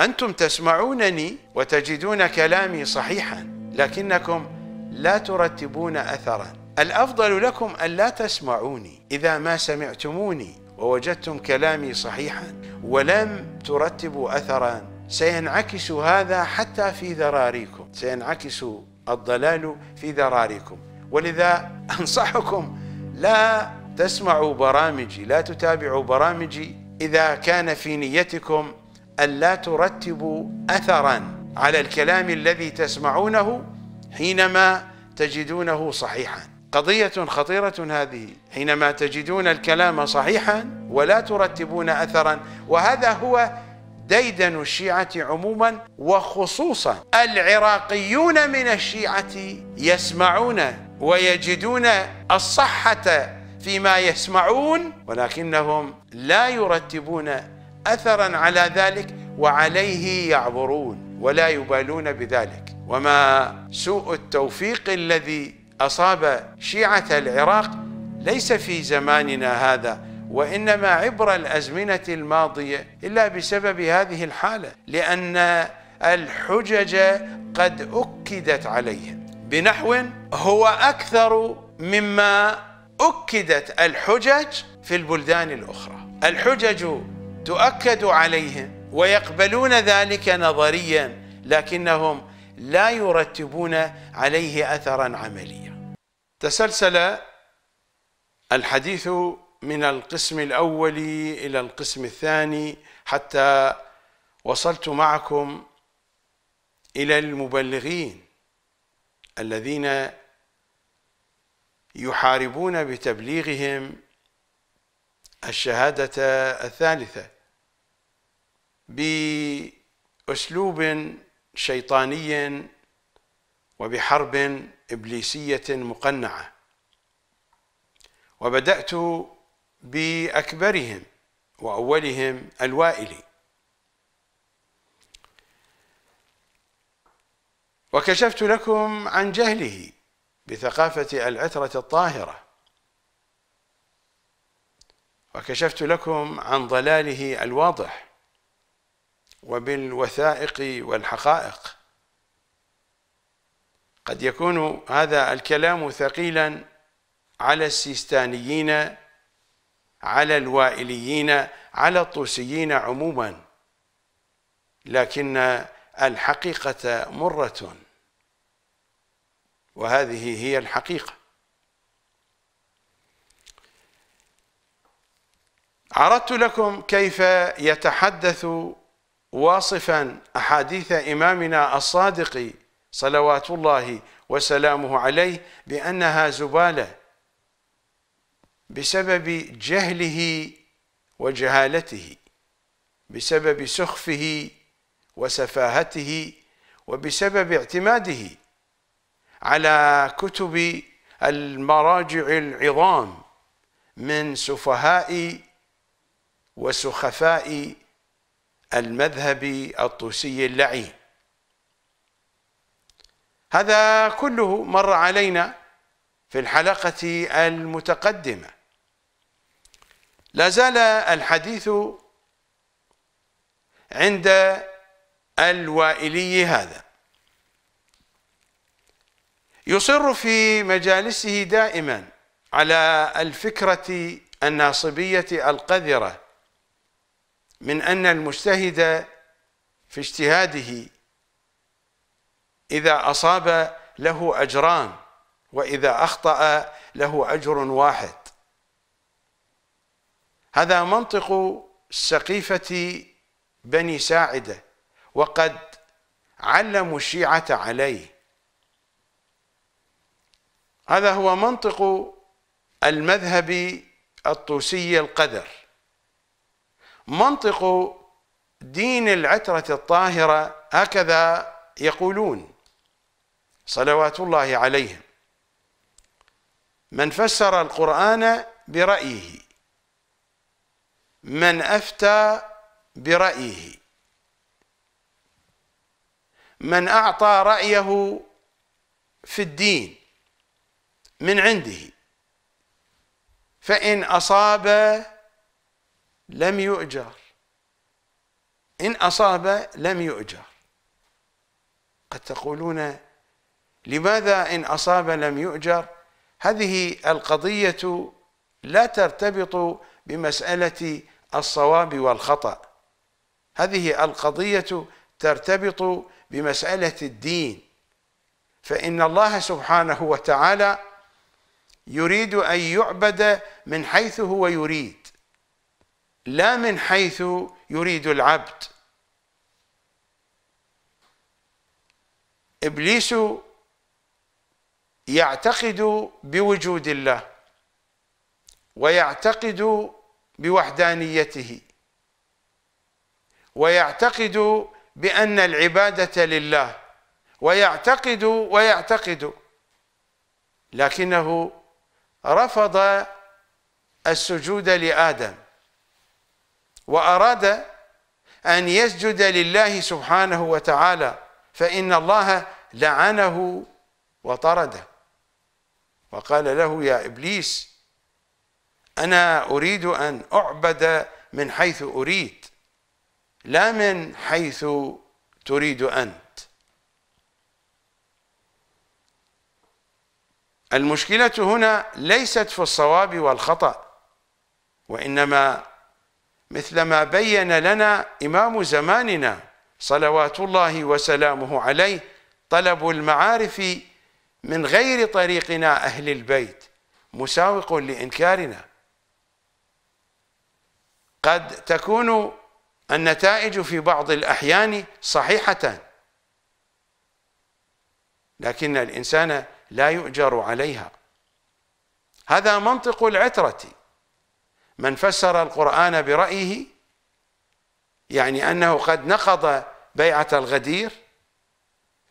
أنتم تسمعونني وتجدون كلامي صحيحا لكنكم لا ترتبون اثرا. الأفضل لكم أن لا تسمعوني. إذا ما سمعتموني ووجدتم كلامي صحيحا ولم ترتبوا اثرا سينعكس هذا حتى في ذراريكم. سينعكس الضلال في ذراريكم. ولذا أنصحكم لا تسمعوا برامجي لا تتابعوا برامجي إذا كان في نيتكم الا ترتبوا اثرا على الكلام الذي تسمعونه حينما تجدونه صحيحا. قضية خطيرة هذه حينما تجدون الكلام صحيحا ولا ترتبون اثرا وهذا هو ديدن الشيعة عموما وخصوصا العراقيون من الشيعة يسمعون ويجدون الصحة فيما يسمعون ولكنهم لا يرتبون اثرا على ذلك وعليه يعبرون ولا يبالون بذلك. وما سوء التوفيق الذي أصاب شيعة العراق ليس في زماننا هذا وإنما عبر الأزمنة الماضية إلا بسبب هذه الحالة لأن الحجج قد أكدت عليهم. بنحو هو أكثر مما أكدت الحجج في البلدان الأخرى. الحجج تؤكد عليهم ويقبلون ذلك نظريا لكنهم لا يرتبون عليه اثرا عمليا. تسلسل الحديث من القسم الأول إلى القسم الثاني حتى وصلت معكم إلى المبلغين الذين يحاربون بتبليغهم الشهادة الثالثة. بأسلوب شيطاني وبحرب إبليسية مقنعة. وبدأت بأكبرهم وأولهم الوائلي. وكشفت لكم عن جهله بثقافة العترة الطاهرة. وكشفت لكم عن ضلاله الواضح. وبالوثائق والحقائق. قد يكون هذا الكلام ثقيلا على السيستانيين على الوائليين على الطوسيين عموما لكن الحقيقة مرة. وهذه هي الحقيقة. عرضت لكم كيف يتحدث واصفا أحاديث إمامنا الصادق صلوات الله وسلامه عليه بأنها زبالة بسبب جهله وجهالته بسبب سخفه وسفاهته وبسبب اعتماده على كتب المراجع العظام من سفهاء وسخفاء المذهب الطوسي اللعين. هذا كله مر علينا في الحلقة المتقدمة. لا زال الحديث عند الوائلي هذا. يصر في مجالسه دائما على الفكرة الناصبية القذرة من أن المجتهد في اجتهاده إذا أصاب له أجران وإذا أخطأ له أجر واحد. هذا منطق سقيفة بني ساعدة وقد علموا الشيعة عليه. هذا هو منطق المذهب الطوسي القدر منطق دين العترة الطاهرة هكذا يقولون صلوات الله عليهم. من فسر القرآن برأيه. من أفتى برأيه. من أعطى رأيه في الدين من عنده. فإن أصاب لم يؤجر. إن أصاب لم يؤجر. قد تقولون لماذا إن أصاب لم يؤجر؟ هذه القضية لا ترتبط بمسألة الصواب والخطأ. هذه القضية ترتبط بمسألة الدين. فإن الله سبحانه وتعالى يريد أن يعبد من حيث هو يريد. لا من حيث يريد العبد. إبليس يعتقد بوجود الله ويعتقد بوحدانيته ويعتقد بأن العبادة لله ويعتقد ويعتقد لكنه رفض السجود لآدم. وأراد أن يسجد لله سبحانه وتعالى فإن الله لعنه وطرده. وقال له يا إبليس أنا أريد أن أعبد من حيث أريد لا من حيث تريد أنت. المشكلة هنا ليست في الصواب والخطأ وإنما مثل ما بين لنا إمام زماننا صلوات الله وسلامه عليه طلب المعارف من غير طريقنا أهل البيت مساوق لإنكارنا. قد تكون النتائج في بعض الأحيان صحيحة لكن الإنسان لا يؤجر عليها. هذا منطق العترة. من فسر القرآن برأيه يعني أنه قد نقض بيعة الغدير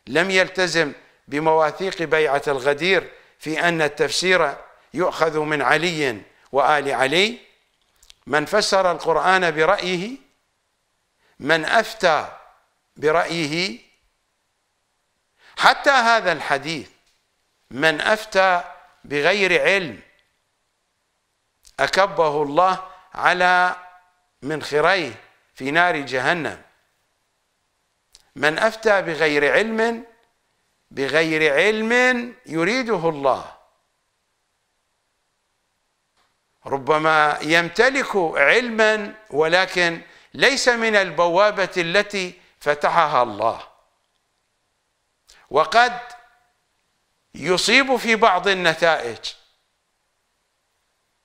لم يلتزم بمواثيق بيعة الغدير في أن التفسير يؤخذ من علي وآل علي. من فسر القرآن برأيه من أفتى برأيه. حتى هذا الحديث من أفتى بغير علم أكبه الله على منخريه في نار جهنم. من أفتى بغير علم بغير علم يريده الله. ربما يمتلك علما ولكن ليس من البوابة التي فتحها الله. وقد يصيب في بعض النتائج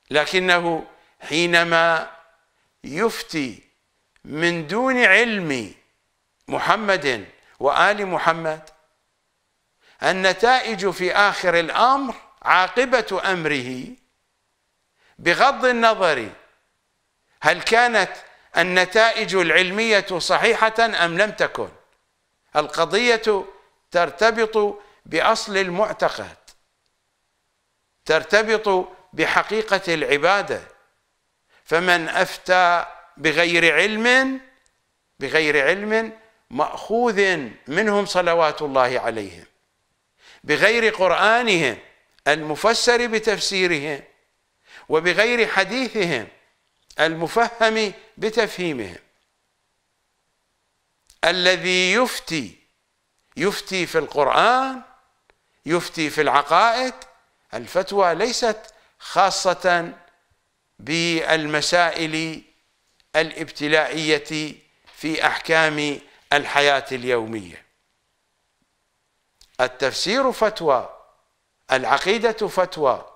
لكنه حينما يفتي من دون علم محمد وآل محمد النتائج في آخر الأمر عاقبة أمره بغض النظر هل كانت النتائج العلمية صحيحة أم لم تكن. القضية ترتبط بأصل المعتقد ترتبط بحقيقة العبادة. فمن أفتى بغير علم بغير علم مأخوذ منهم صلوات الله عليهم. بغير قرآنهم المفسر بتفسيرهم. وبغير حديثهم المفهم بتفهيمهم. الذي يفتي يفتي في القرآن يفتي في العقائد الفتوى ليست خاصة بالمسائل الابتلائية في أحكام الحياة اليومية. التفسير فتوى العقيدة فتوى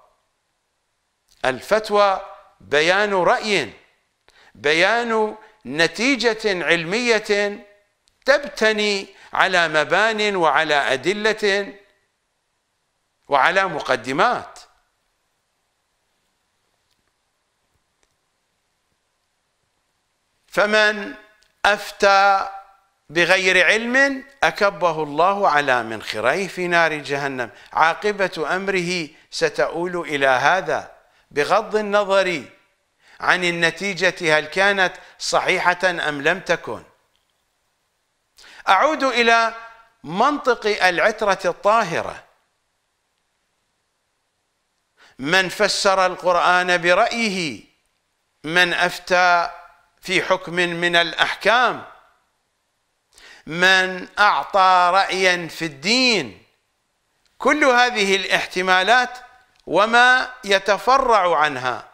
الفتوى بيان رأي بيان نتيجة علمية تبتني على مبان وعلى أدلة وعلى مقدمات. فمن أفتى بغير علم أكبه الله على منخريه في نار جهنم. عاقبة أمره ستؤول إلى هذا. بغض النظر عن النتيجة هل كانت صحيحة أم لم تكن. أعود إلى منطق العترة الطاهرة. من فسر القرآن برأيه من أفتى في حكم من الأحكام. من أعطى رايا في الدين كل هذه الاحتمالات وما يتفرع عنها.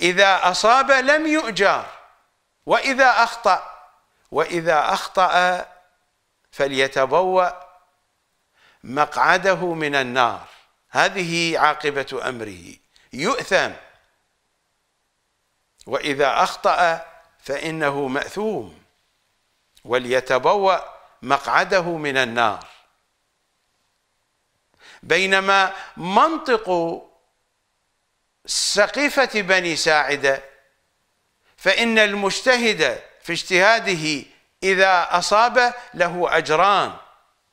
إذا أصاب لم يؤجر وإذا أخطأ وإذا أخطأ فليتبوأ مقعده من النار. هذه عاقبة أمره. يؤثم. وإذا أخطأ فإنه مأثوم وليتبوأ مقعده من النار. بينما منطق سقيفة بني ساعدة فإن المجتهد في اجتهاده إذا أصاب له أجران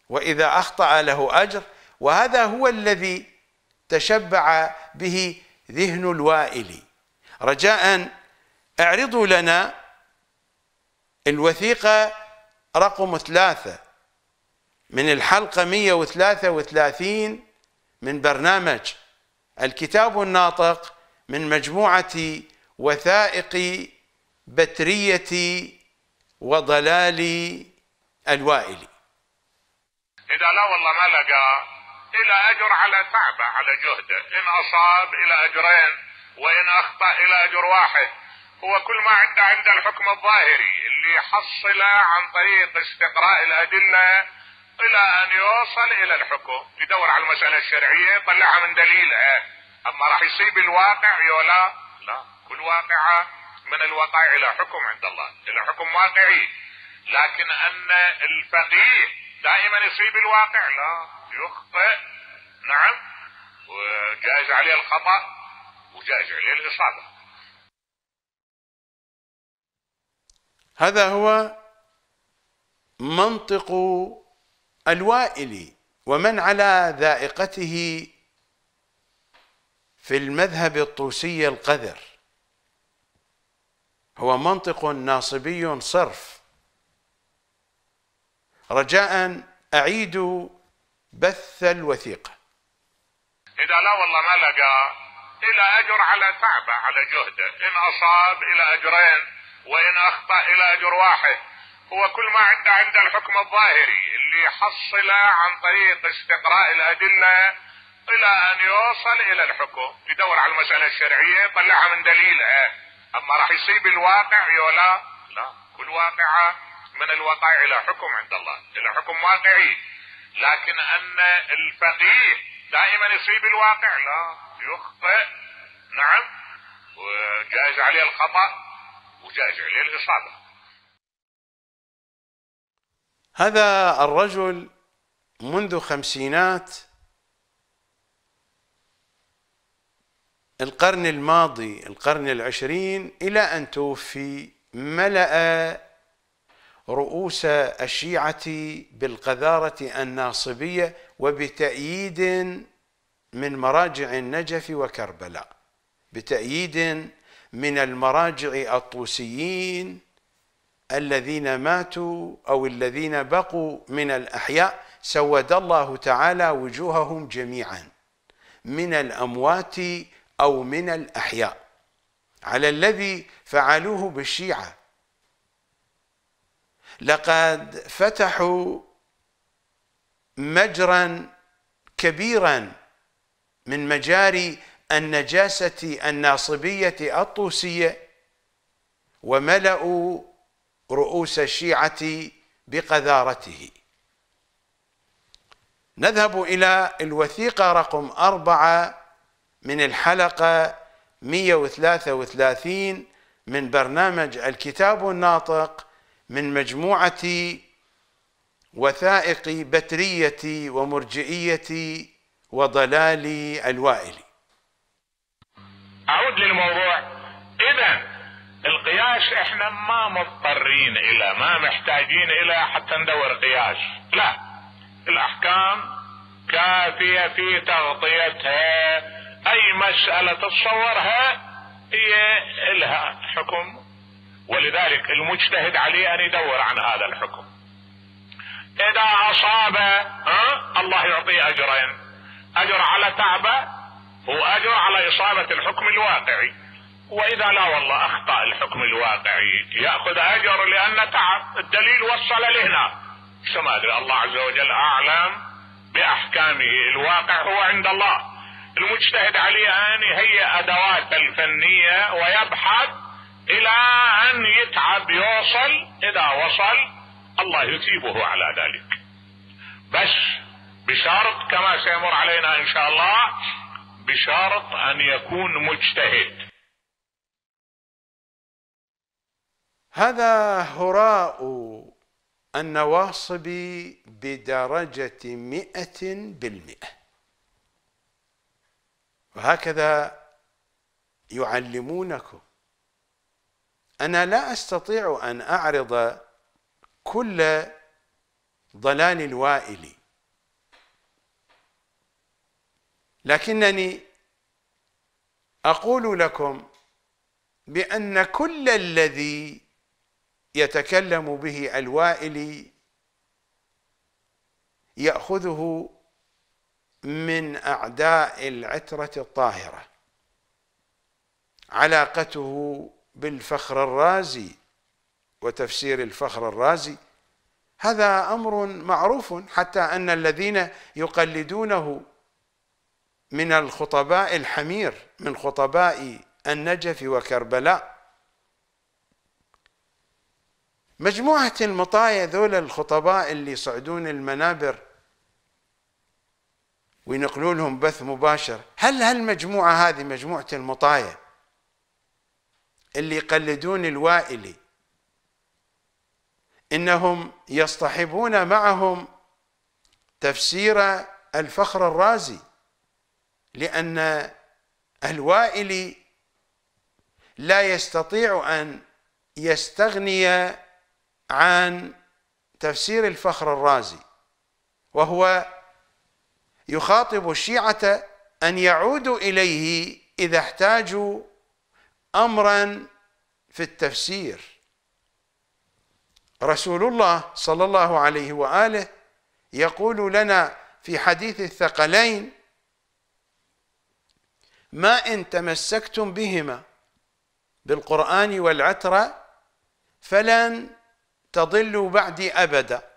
وإذا أخطأ له أجر وهذا هو الذي تشبع به ذهن الوائل. رجاء اعرضوا لنا الوثيقة رقم ثلاثة من الحلقة 133 من برنامج الكتاب الناطق من مجموعة وثائق بترية وضلال الوائل. إذا لا والله ما لقى إلى أجر على تعبه على جهده إن أصاب إلى أجرين وإن أخطأ إلى أجر واحد. هو كل ما عنده عنده الحكم الظاهري اللي يحصله عن طريق استقراء الأدلة إلى أن يوصل إلى الحكم. يدور على المسألة الشرعية يطلعها من دليلها أما راح يصيب الواقع يولا لا. كل واقعة من الوقائع إلى حكم عند الله إلى حكم واقعي. لكن أن الفقيه دائما يصيب الواقع لا. يخطئ. نعم. وجائز عليه الخطأ وجائز عليه الإصابة. هذا هو منطق الوائل ومن على ذائقته في المذهب الطوسي القذر. هو منطق ناصبي صرف. رجاء أعيد بث الوثيقة إذا لا والله ما لقى إلى أجر على تعبه على جهده إن أصاب إلى أجرين. وإن أخطأ إلى أجر واحد هو كل ما عنده عنده الحكم الظاهري اللي يحصله عن طريق استقراء الأدلة إلى أن يوصل إلى الحكم. يدور على المسألة الشرعية يطلعها من دليلها أما راح يصيب الواقع يولا لا؟ كل واقعة من الوقائع إلى حكم عند الله إلى حكم واقعي. لكن أن الفقيه دائما يصيب الواقع لا. يخطئ. نعم. وجائز عليه الخطأ. وجائز عليه الإصابة هذا الرجل منذ خمسينات القرن الماضي القرن العشرين إلى أن توفي ملأ رؤوس الشيعة بالقذارة الناصبية وبتأييد من مراجع النجف وكربلاء بتأييد من المراجع الطوسيين الذين ماتوا أو الذين بقوا من الأحياء. سود الله تعالى وجوههم جميعا من الأموات أو من الأحياء. على الذي فعلوه بالشيعة. لقد فتحوا مجرا كبيرا من مجاري النجاسة الناصبية الطوسية وملأوا رؤوس الشيعة بقذارته. نذهب إلى الوثيقة رقم أربعة من الحلقة 133 من برنامج الكتاب الناطق من مجموعة وثائق بترية ومرجئية وضلال الوائل. أعود للموضوع. إذا القياس إحنا ما مضطرين إلى ما محتاجين إلى حتى ندور قياس. لا. الأحكام كافية في تغطيتها. أي مسألة تتصورها هي لها حكم. ولذلك المجتهد عليه أن يدور عن هذا الحكم. إذا أصاب أه؟ الله يعطيه أجرين. أجر على تعبة واجر على إصابة الحكم الواقعي. وإذا لا والله أخطأ الحكم الواقعي. يأخذ أجر لأن تعب. الدليل وصل لهنا. شو ما أدري الله عز وجل أعلم بأحكامه. الواقع هو عند الله. المجتهد عليه أن يهيئ أدوات الفنية ويبحث إلى أن يتعب يوصل. إذا وصل الله يثيبه على ذلك. بس بشرط كما سيمر علينا إن شاء الله بشرط أن يكون مجتهد. هذا هراء النواصب بدرجة مئة بالمئة. وهكذا يعلمونكم. أنا لا أستطيع أن أعرض كل ضلال الوائل لكنني أقول لكم بأن كل الذي يتكلم به الوائلي يأخذه من أعداء العترة الطاهرة. علاقته بالفخر الرازي وتفسير الفخر الرازي. هذا أمر معروف حتى أن الذين يقلدونه من الخطباء الحمير من خطباء النجف وكربلاء. مجموعة المطايا ذول الخطباء اللي يصعدون المنابر وينقلوا لهم بث مباشر. هل هالمجموعة هذه مجموعة المطايا اللي يقلدون الوائلي إنهم يصطحبون معهم تفسير الفخر الرازي؟ لأن الوائلي لا يستطيع أن يستغني عن تفسير الفخر الرازي وهو يخاطب الشيعة أن يعودوا إليه إذا احتاجوا أمرا في التفسير. رسول الله صلى الله عليه وآله يقول لنا في حديث الثقلين ما إن تمسكتم بهما بالقرآن والعترة فلن تضلوا بعدي أبدا.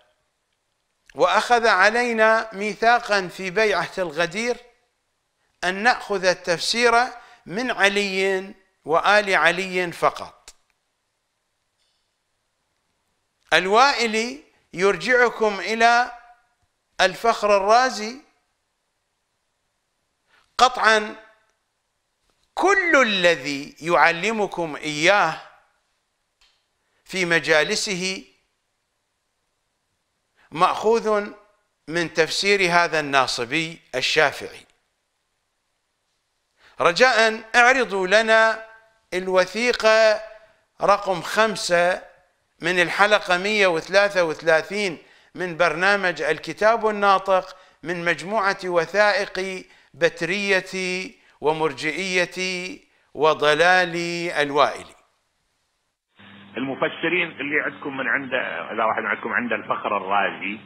وأخذ علينا ميثاقا في بيعة الغدير أن نأخذ التفسير من علي وآل علي فقط. الوائلي يرجعكم إلى الفخر الرازي قطعا كل الذي يعلمكم إياه في مجالسه مأخوذ من تفسير هذا الناصبي الشافعي. رجاء اعرضوا لنا الوثيقة رقم خمسة من الحلقة 133 من برنامج الكتاب الناطق من مجموعة وثائق بترية ومرجئيه وضلال الوائلي المفسرين اللي عندكم من عند إذا واحد عندكم عنده الفخر الرازي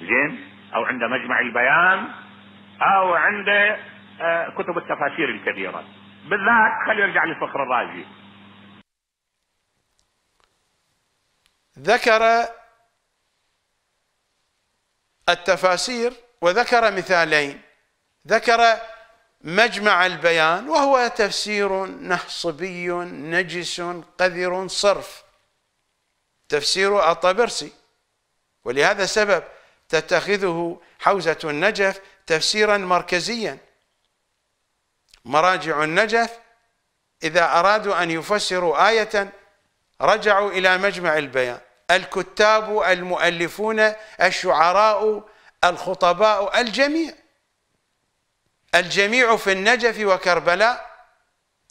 زين؟ أو عنده مجمع البيان أو عنده آه، كتب التفاسير الكبيره بالذات خليه يرجع للفخر الرازي. ذكر التفاسير وذكر مثالين. ذكر مجمع البيان وهو تفسير نحصبي نجس قذر صرف. تفسير الطبرسي ولهذا السبب تتخذه حوزة النجف تفسيرا مركزيا. مراجع النجف إذا أرادوا أن يفسروا آية رجعوا إلى مجمع البيان. الكتاب المؤلفون الشعراء الخطباء الجميع. الجميع في النجف وكربلاء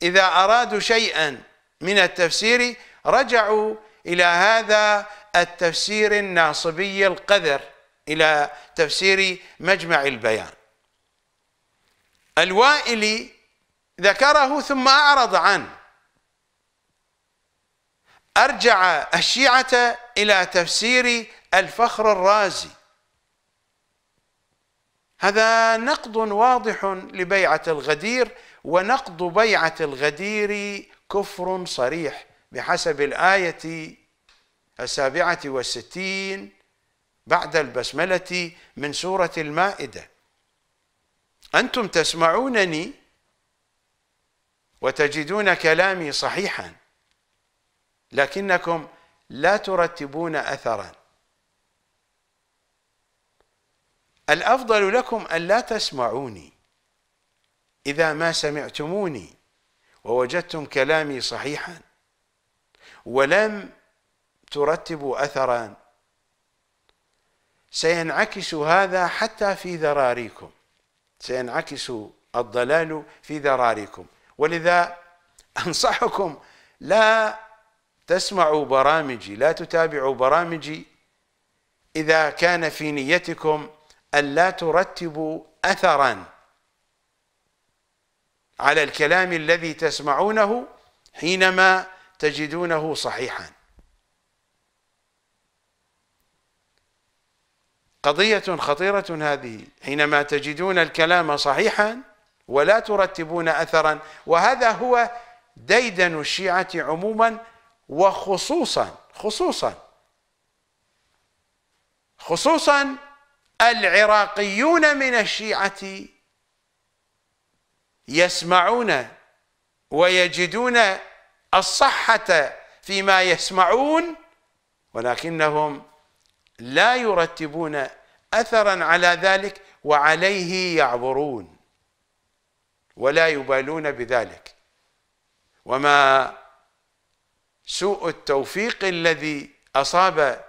إذا أرادوا شيئا من التفسير رجعوا إلى هذا التفسير الناصبي القذر إلى تفسير مجمع البيان. الوائلي ذكره ثم أعرض عنه. أرجع الشيعة إلى تفسير الفخر الرازي. هذا نقض واضح لبيعة الغدير ونقض بيعة الغدير كفر صريح بحسب الآية السابعة والستين بعد البسملة من سورة المائدة. أنتم تسمعونني وتجدون كلامي صحيحا لكنكم لا ترتبون أثرا. الأفضل لكم أن لا تسمعوني. إذا ما سمعتموني ووجدتم كلامي صحيحا ولم ترتبوا أثرا سينعكس هذا حتى في ذراريكم. سينعكس الضلال في ذراريكم. ولذا أنصحكم لا تسمعوا برامجي لا تتابعوا برامجي إذا كان في نيتكم ألا ترتبوا أثرا على الكلام الذي تسمعونه حينما تجدونه صحيحا. قضية خطيرة هذه حينما تجدون الكلام صحيحا ولا ترتبون أثرا وهذا هو ديدن الشيعة عموما وخصوصا خصوصا خصوصا العراقيون من الشيعة يسمعون ويجدون الصحة فيما يسمعون ولكنهم لا يرتبون أثرا على ذلك وعليه يعبرون ولا يبالون بذلك. وما سوء التوفيق الذي أصاب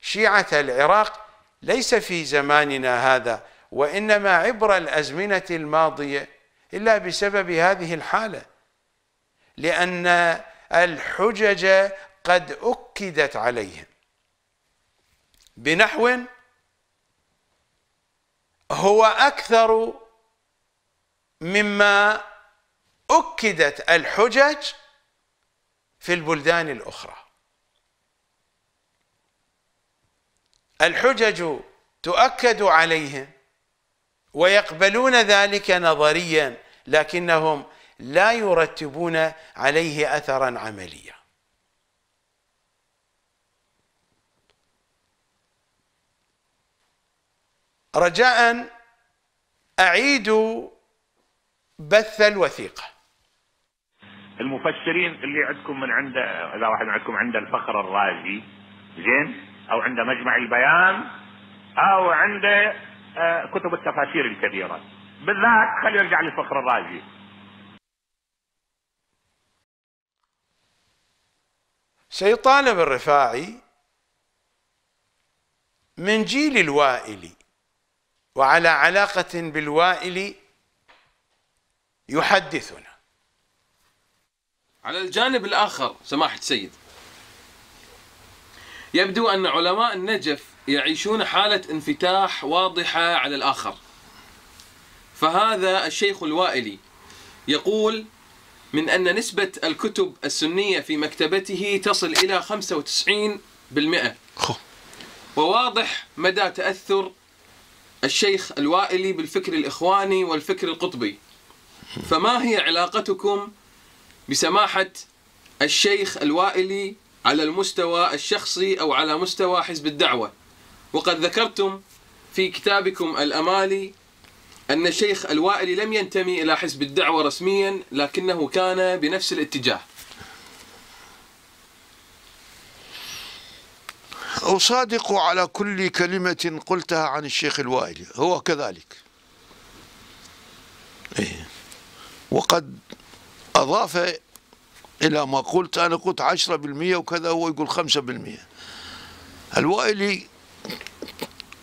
شيعة العراق ليس في زماننا هذا وإنما عبر الأزمنة الماضية إلا بسبب هذه الحالة. لأن الحجج قد أكدت عليهم بنحو هو أكثر مما أكدت الحجج في البلدان الأخرى. الحجج تؤكد عليهم ويقبلون ذلك نظريا لكنهم لا يرتبون عليه اثرا عمليا. رجاء أعيد بث الوثيقة. المفسرين اللي عندكم من عند إذا واحد عندكم عند الفخر الرازي زين؟ أو عند مجمع البيان أو عند آه، كتب التفاسير الكبيرة. بالذات خلي يرجع للفخر الرازي سيطالب الرفاعي من جيل الوائل وعلى علاقة بالوائل يحدثنا. على الجانب الآخر سماحة السيد. يبدو أن علماء النجف يعيشون حالة انفتاح واضحة على الآخر. فهذا الشيخ الوائلي يقول من أن نسبة الكتب السنية في مكتبته تصل إلى 95% وواضح مدى تأثر الشيخ الوائلي بالفكر الإخواني والفكر القطبي. فما هي علاقتكم بسماحة الشيخ الوائلي على المستوى الشخصي أو على مستوى حزب الدعوة. وقد ذكرتم في كتابكم الأمالي أن الشيخ الوائلي لم ينتمي إلى حزب الدعوة رسميا لكنه كان بنفس الاتجاه. أصادق على كل كلمة قلتها عن الشيخ الوائلي. هو كذلك. إيه. وقد أضاف إلى ما قلت أنا قلت عشرة بالمية وكذا هو يقول خمسة بالمية. الوائلي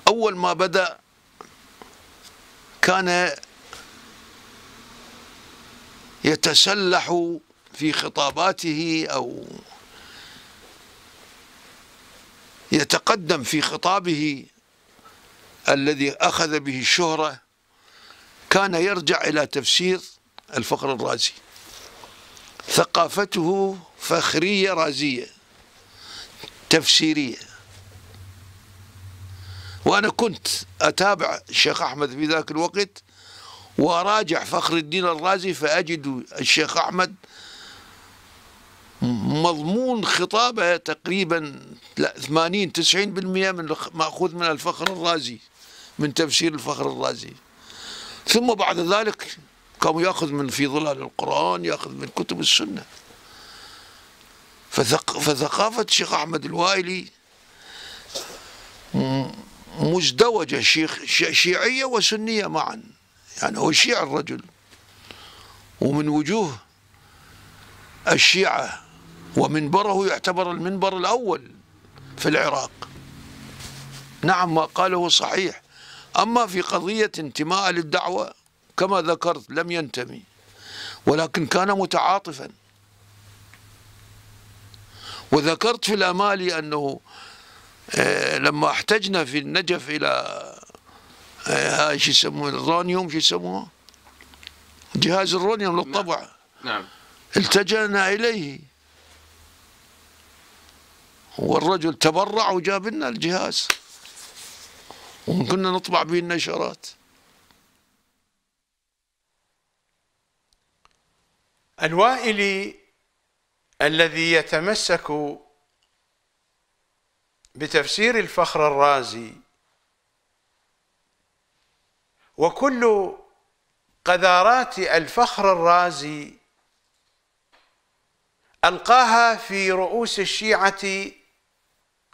أول ما بدأ كان يتسلح في خطاباته أو يتقدم في خطابه الذي أخذ به الشهرة كان يرجع إلى تفسير الفخر الرازي. ثقافته فخرية رازية تفسيرية. وأنا كنت أتابع الشيخ أحمد في ذاك الوقت وأراجع فخر الدين الرازي فأجد الشيخ أحمد مضمون خطابه تقريبا لا 80 90% من مأخوذ من الفخر الرازي من تفسير الفخر الرازي. ثم بعد ذلك قام ياخذ من في ظلال القرآن ياخذ من كتب السنة. فثقافة الشيخ أحمد الوائلي مزدوجة شيخ شيعية وسنية معا. يعني هو شيع الرجل. ومن وجوه الشيعة ومنبره يعتبر المنبر الأول في العراق. نعم ما قاله صحيح. أما في قضية انتماء للدعوة كما ذكرت لم ينتمي ولكن كان متعاطفا. وذكرت في الأمالي أنه آه، لما احتجنا في النجف إلى آه، هاي شو يسموه الرونيوم شو يسموه؟ جهاز الرونيوم للطبع. نعم. التجأنا إليه. والرجل تبرع وجاب لنا الجهاز. وكنا نطبع به النشرات. الوائلي الذي يتمسك بتفسير الفخر الرازي وكل قذارات الفخر الرازي ألقاها في رؤوس الشيعة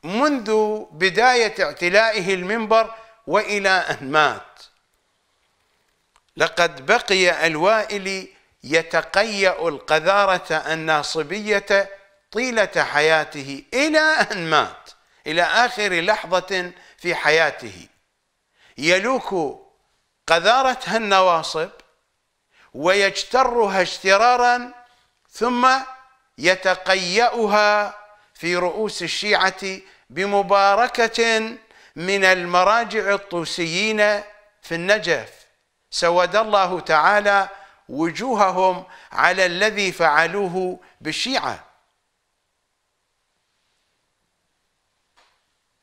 منذ بداية اعتلائه المنبر وإلى أن مات. لقد بقي الوائل يتقيأ القذارة الناصبية طيلة حياته إلى أن مات إلى آخر لحظة في حياته. يلوك قذارتها النواصب ويجترها اجترارا ثم يتقيأها في رؤوس الشيعة بمباركة من المراجع الطوسيين في النجف. سود الله تعالى وجوههم على الذي فعلوه بالشيعة.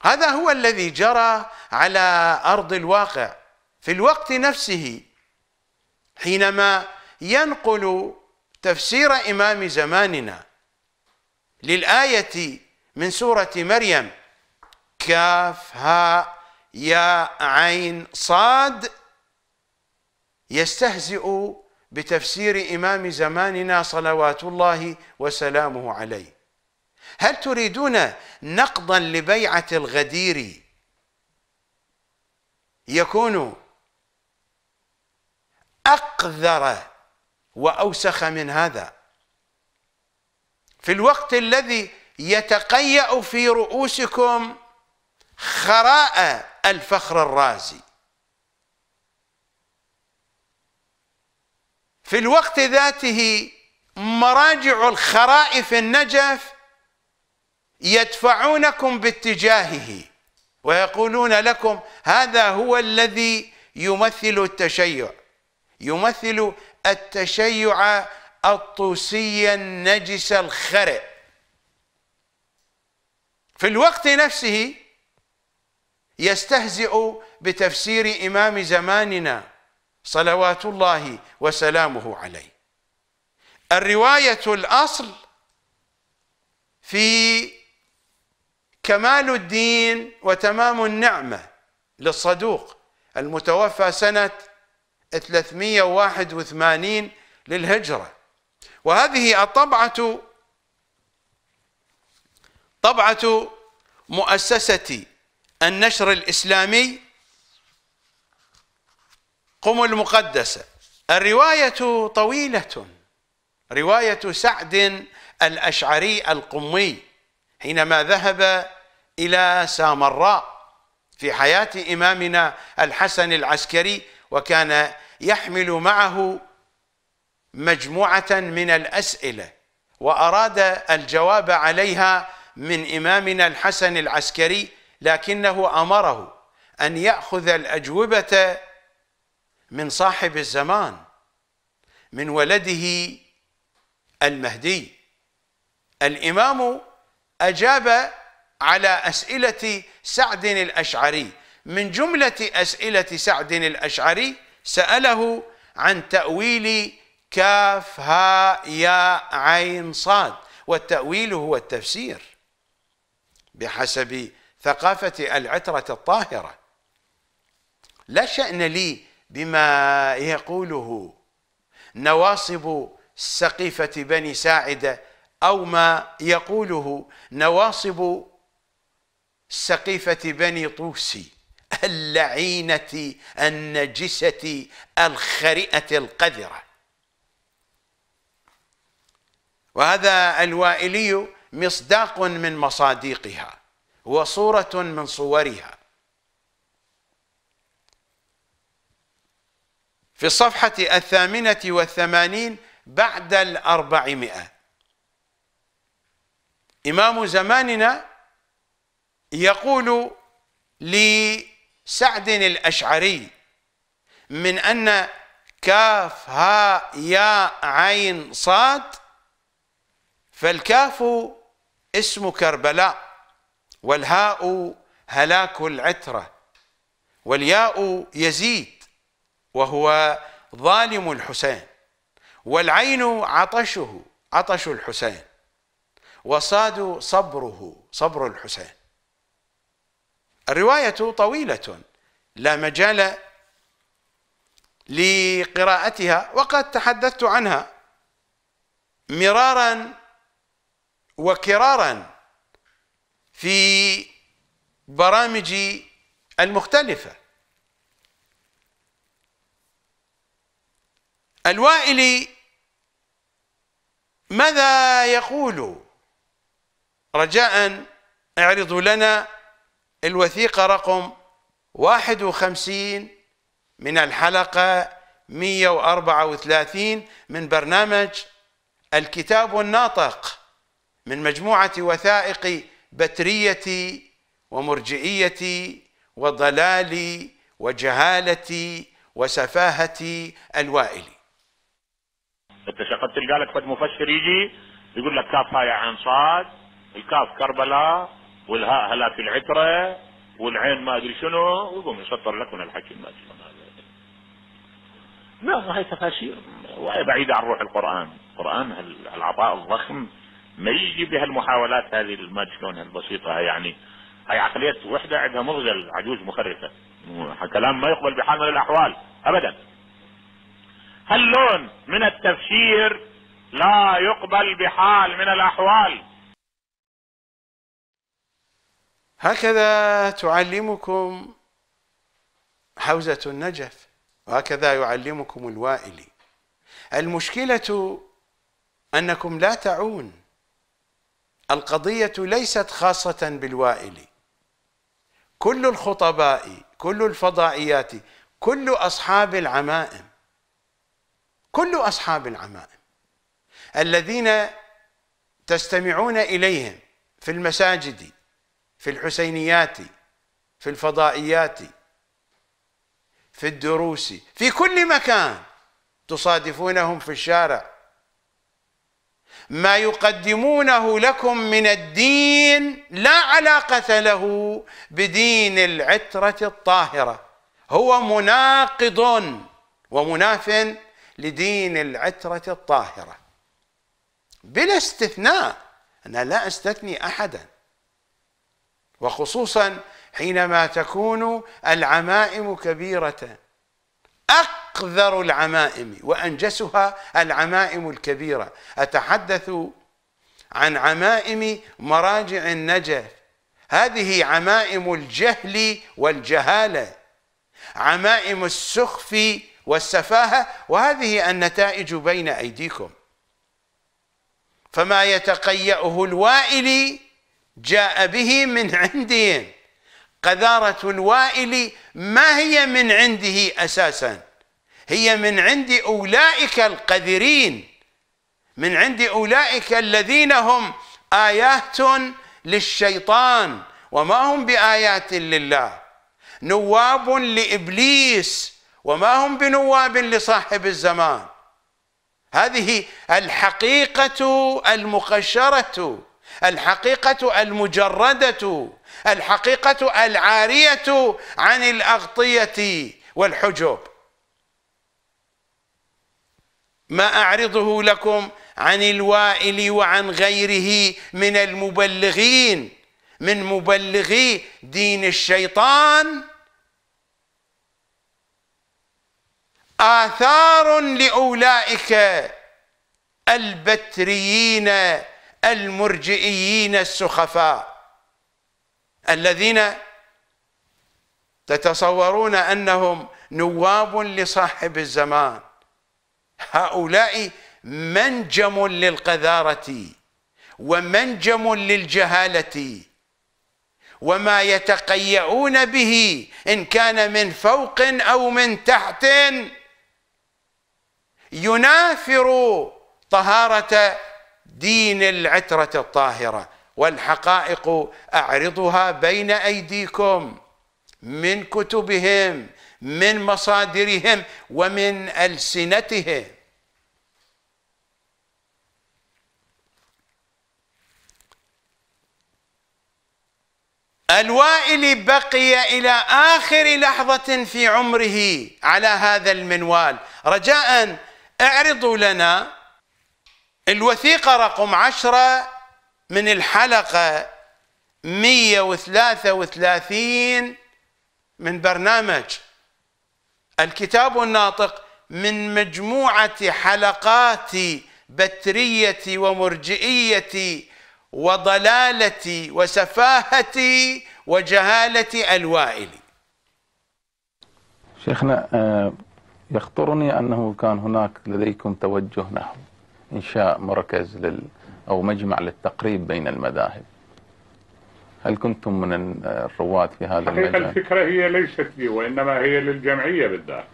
هذا هو الذي جرى على أرض الواقع في الوقت نفسه حينما ينقل تفسير إمام زماننا للآية من سورة مريم كاف ها يا عين صاد يستهزئ بتفسير إمام زماننا صلوات الله وسلامه عليه. هل تريدون نقضا لبيعة الغدير؟ يكون أقذر وأوسخ من هذا. في الوقت الذي يتقيأ في رؤوسكم خراء الفخر الرازي. في الوقت ذاته مراجع الخراء في النجف يدفعونكم باتجاهه ويقولون لكم هذا هو الذي يمثل التشيع يمثل التشيع الطوسي النجس الخرئ. في الوقت نفسه يستهزئ بتفسير إمام زماننا صلوات الله وسلامه عليه. الرواية الأصل في كمال الدين وتمام النعمة للصدوق المتوفى سنة 381 للهجرة. وهذه الطبعة طبعة مؤسسة النشر الإسلامي قم المقدسة. الرواية طويلة. رواية سعد الأشعري القمي حينما ذهب إلى سامراء في حياة إمامنا الحسن العسكري وكان يحمل معه مجموعة من الأسئلة وأراد الجواب عليها من إمامنا الحسن العسكري لكنه أمره أن يأخذ الأجوبة من صاحب الزمان من ولده المهدي. الإمام أجاب على أسئلة سعد الأشعري. من جملة أسئلة سعد الأشعري سأله عن تأويل كاف ها يا عين صاد. والتأويل هو التفسير بحسب ثقافة العترة الطاهرة. لا شأن لي بما يقوله نواصب سقيفة بني ساعدة أو ما يقوله نواصب سقيفة بني طوسي اللعينة النجسة الخرئة القذرة. وهذا الوائلي مصداق من مصاديقها وصورة من صورها. في الصفحة الثامنة والثمانين بعد الأربعمائة. إمام زماننا يقول لسعد الأشعري من أن كاف ها يا عين صاد فالكاف اسم كربلاء والهاء هلاك العترة والياء يزيد. وهو ظالم الحسين والعين عطشه عطش الحسين وصاد صبره صبر الحسين. الرواية طويلة لا مجال لقراءتها وقد تحدثت عنها مرارا وكرارا في برامجي المختلفة. الوائلي ماذا يقول؟ رجاء اعرضوا لنا الوثيقة رقم 51 من الحلقة 134 من برنامج الكتاب الناطق من مجموعة وثائق بترية ومرجئية وضلال وجهالة وسفاهة الوائل. انت شقد تلقى لك فد مفسر يجي يقول لك كاف هاي عين صاد الكاف كربلاء والهاء هلاك العترة والعين ما أدري شنو ويقوم يسطر لك من الحكي ما أدري لا هاي تفاسير وهي بعيدة عن روح القرآن. القرآن العطاء الضخم ما يجي بهالمحاولات هذه ما شلون البسيطة يعني هاي عقلية وحدة عندها مغزل عجوز مخرفة. كلام ما يقبل بحال من الأحوال أبدا. هاللون من التفسير لا يقبل بحال من الأحوال؟ هكذا تعلمكم حوزة النجف وهكذا يعلمكم الوائلي المشكلة أنكم لا تعون. القضية ليست خاصة بالوائلي كل الخطباء كل الفضائيات كل أصحاب العمائم كل أصحاب العمائم الذين تستمعون إليهم في المساجد في الحسينيات في الفضائيات في الدروس في كل مكان تصادفونهم في الشارع. ما يقدمونه لكم من الدين لا علاقة له بدين العترة الطاهرة. هو مناقض ومناف لدين العترة الطاهرة. بلا استثناء أنا لا أستثني أحدا. وخصوصا حينما تكون العمائم كبيرة. أقذر العمائم وأنجسها العمائم الكبيرة. أتحدث عن عمائم مراجع النجف. هذه عمائم الجهل والجهالة. عمائم السخف والسفاهة وهذه النتائج بين أيديكم. فما يتقيأه الوائل جاء به من عندهم قذارة الوائل ما هي من عنده أساسا؟ هي من عند أولئك القذرين. من عند أولئك الذين هم آيات للشيطان وما هم بآيات لله. نواب لإبليس وما هم بنواب لصاحب الزمان. هذه الحقيقة المقشرة الحقيقة المجردة الحقيقة العارية عن الأغطية والحجب. ما أعرضه لكم عن الوائل وعن غيره من المبلغين من مبلغي دين الشيطان؟ آثار لأولئك البتريين المرجئيين السخفاء الذين تتصورون أنهم نواب لصاحب الزمان. هؤلاء منجم للقذارة ومنجم للجهالة وما يتقيؤون به إن كان من فوق أو من تحت ينافر طهارة دين العترة الطاهرة والحقائق أعرضها بين أيديكم من كتبهم من مصادرهم ومن ألسنتهم. الوائل بقي إلى آخر لحظة في عمره على هذا المنوال. رجاء أعرضوا لنا الوثيقة رقم عشرة من الحلقة 133 من برنامج الكتاب الناطق من مجموعة حلقات بترية ومرجئية وضلالة وسفاهة وجهالة ألوائل. شيخنا آه، يخطرني أنه كان هناك لديكم توجه نحو إنشاء مركز لل أو مجمع للتقريب بين المذاهب. هل كنتم من الرواد في هذا حقيقة المجال؟ الفكرة هي ليست لي وإنما هي للجمعية بالذات.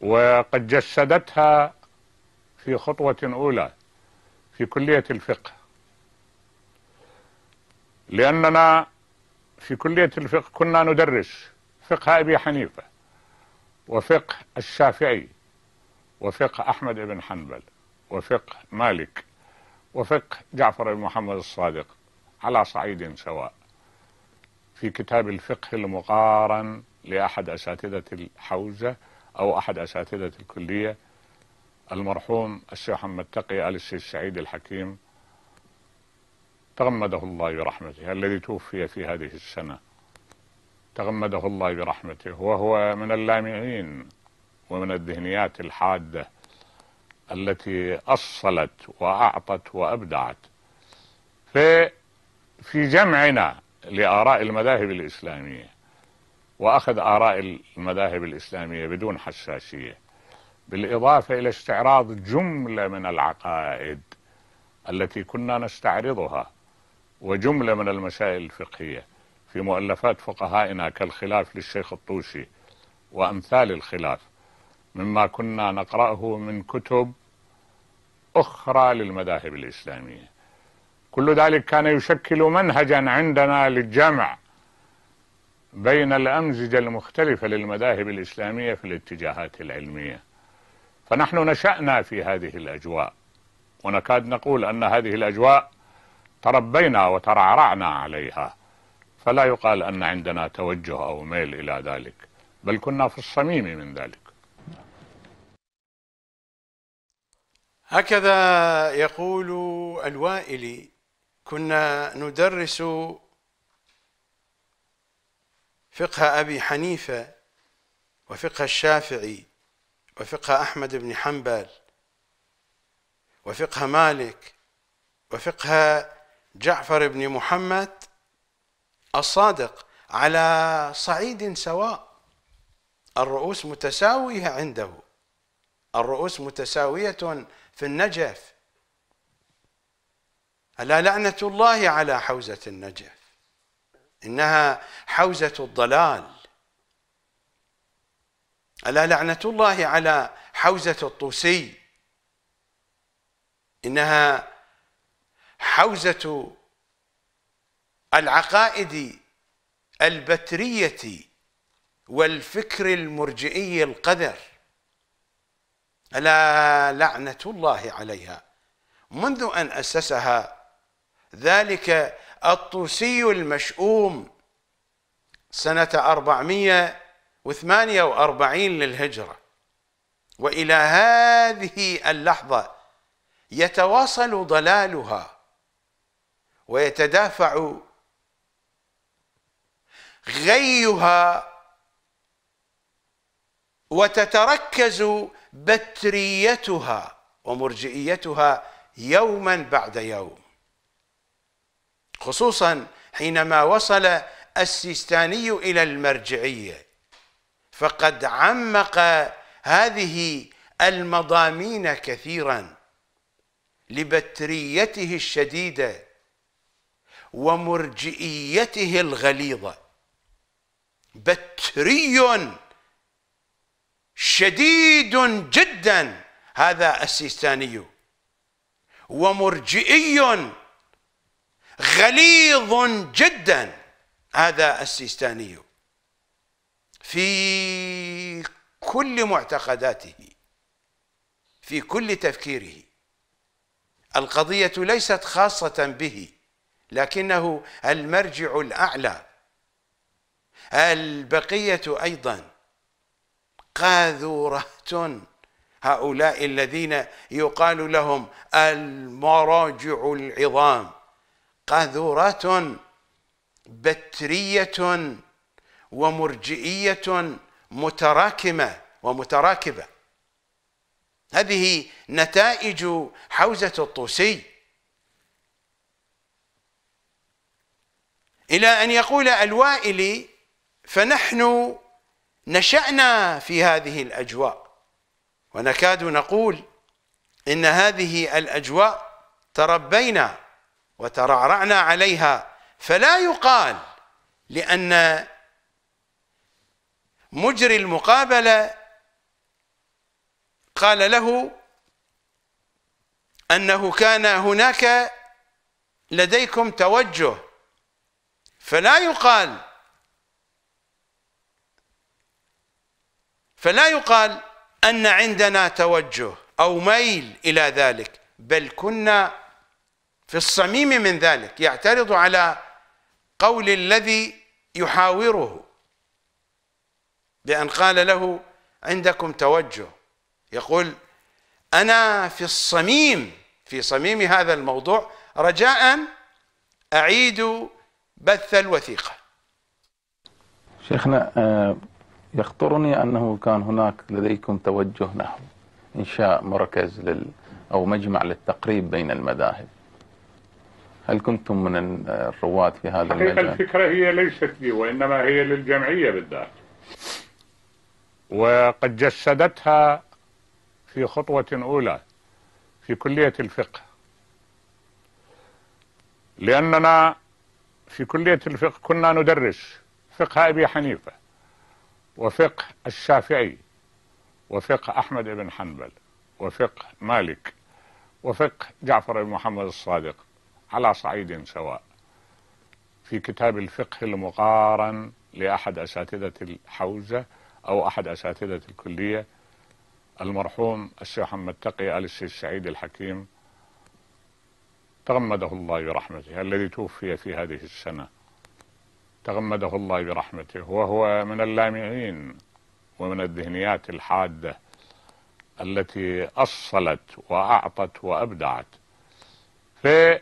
وقد جسدتها في خطوة أولى في كلية الفقه. لأننا في كلية الفقه كنا ندرس فقه أبي حنيفة. وفقه الشافعي وفقه أحمد بن حنبل وفقه مالك وفقه جعفر بن محمد الصادق على صعيد سواء. في كتاب الفقه المقارن لأحد أساتذة الحوزة أو أحد أساتذة الكلية المرحوم الشيخ محمد تقي آل السيد سعيد الحكيم تغمده الله برحمته الذي توفي في هذه السنة. تغمده الله برحمته وهو من اللامعين ومن الذهنيات الحادة التي أصلت وأعطت وأبدعت. في في جمعنا لآراء المذاهب الإسلامية وأخذ آراء المذاهب الإسلامية بدون حساسية بالإضافة إلى استعراض جملة من العقائد التي كنا نستعرضها وجملة من المسائل الفقهية. في مؤلفات فقهائنا كالخلاف للشيخ الطوسي وأمثال الخلاف مما كنا نقرأه من كتب أخرى للمذاهب الإسلامية. كل ذلك كان يشكل منهجا عندنا للجمع بين الأمزجة المختلفة للمذاهب الإسلامية في الاتجاهات العلمية. فنحن نشأنا في هذه الأجواء ونكاد نقول أن هذه الأجواء تربينا وترعرعنا عليها. فلا يقال أن عندنا توجه أو ميل إلى ذلك بل كنا في الصميم من ذلك. هكذا يقول الوائلي كنا ندرس فقه أبي حنيفة وفقه الشافعي وفقه أحمد بن حنبل وفقه مالك وفقه جعفر بن محمد الصادق على صعيد سواء. الرؤوس متساوية عنده. الرؤوس متساوية في النجف. ألا لعنة الله على حوزة النجف؟ إنها حوزة الضلال. ألا لعنة الله على حوزة الطوسي؟ إنها حوزة العقائد البترية والفكر المرجئي القذر. ألا لعنة الله عليها. منذ أن أسسها ذلك الطوسي المشؤوم سنة 448 للهجرة. وإلى هذه اللحظة يتواصل ضلالها ويتدافع غيها وتتركز بتريتها ومرجئيتها يوما بعد يوم. خصوصا حينما وصل السيستاني إلى المرجعية فقد عمق هذه المضامين كثيرا لبتريته الشديدة ومرجئيته الغليظة. بتري شديد جدا. هذا السيستاني. ومرجئي غليظ جدا. هذا السيستاني. في كل معتقداته في كل تفكيره. القضية ليست خاصة به لكنه المرجع الأعلى. البقية أيضا قاذورة هؤلاء الذين يقال لهم المراجع العظام. قاذورات بترية ومرجئية متراكمة ومتراكبة. هذه نتائج حوزة الطوسي. إلى أن يقول الوائلي فنحن نشأنا في هذه الأجواء. ونكاد نقول إن هذه الأجواء تربينا وترعرعنا عليها. فلا يقال لأن مجري المقابلة قال له أنه كان هناك لديكم توجه. فلا يقال فلا يقال أن عندنا توجه أو ميل إلى ذلك بل كنا في الصميم من ذلك يعترض على قول الذي يحاوره بأن قال له عندكم توجه. يقول أنا في الصميم في صميم هذا الموضوع رجاء أعيد بث الوثيقة. شيخنا آه، يخطرني أنه كان هناك لديكم توجه نحو إنشاء مركز لل أو مجمع للتقريب بين المذاهب. هل كنتم من الرواد في هذا حقيقة المجال؟ الفكرة هي ليست لي وإنما هي للجمعية بالذات. وقد جسدتها في خطوة أولى في كلية الفقه. لأننا في كلية الفقه كنا ندرس فقه أبي حنيفة. وفقه الشافعي وفقه أحمد بن حنبل وفقه مالك وفقه جعفر بن محمد الصادق على صعيد سواء. في كتاب الفقه المقارن لأحد أساتذة الحوزة أو أحد أساتذة الكلية المرحوم الشيخ محمد تقي آل الشيخ سعيد الحكيم تغمده الله برحمته الذي توفي في هذه السنة. تغمده الله برحمته وهو من اللامعين ومن الذهنيات الحادة التي أصلت وأعطت وأبدعت. في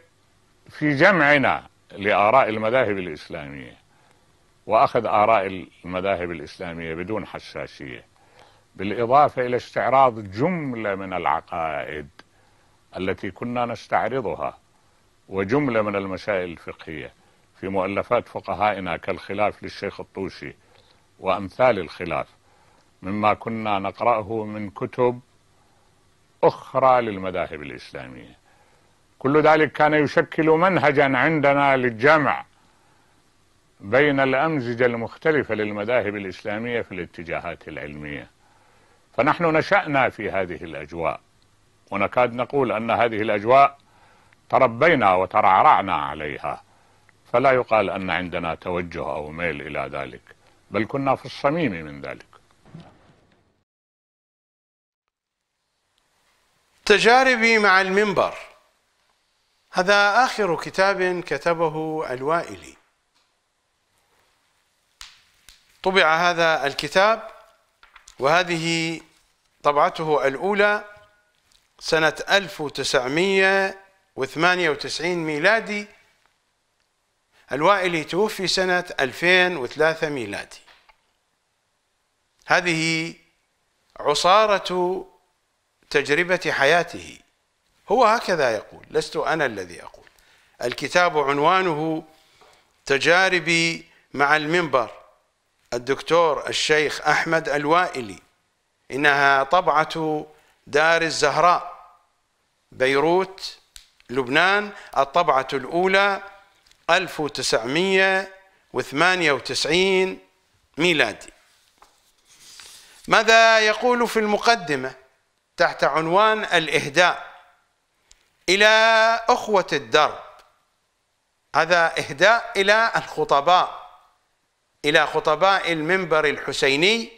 في جمعنا لآراء المذاهب الإسلامية وأخذ آراء المذاهب الإسلامية بدون حساسية بالإضافة إلى استعراض جملة من العقائد التي كنا نستعرضها وجملة من المسائل الفقهية. في مؤلفات فقهائنا كالخلاف للشيخ الطوسي وأمثال الخلاف مما كنا نقرأه من كتب أخرى للمذاهب الإسلامية. كل ذلك كان يشكل منهجا عندنا للجمع بين الأمزجة المختلفة للمذاهب الإسلامية في الاتجاهات العلمية. فنحن نشأنا في هذه الأجواء ونكاد نقول أن هذه الأجواء تربينا وترعرعنا عليها. فلا يقال أن عندنا توجه أو ميل إلى ذلك بل كنا في الصميم من ذلك. تجاربي مع المنبر. هذا آخر كتاب كتبه الوائلي. طبع هذا الكتاب وهذه طبعته الأولى سنة 1998 ميلادي الوائلي توفي سنة 2003 ميلادي. هذه عصارة تجربة حياته. هو هكذا يقول لست أنا الذي أقول. الكتاب عنوانه تجاربي مع المنبر الدكتور الشيخ أحمد الوائلي. إنها طبعة دار الزهراء بيروت لبنان الطبعة الأولى 1998 ميلادي. ماذا يقول في المقدمة تحت عنوان الإهداء؟ إلى أخوة الدرب. هذا إهداء إلى الخطباء إلى خطباء المنبر الحسيني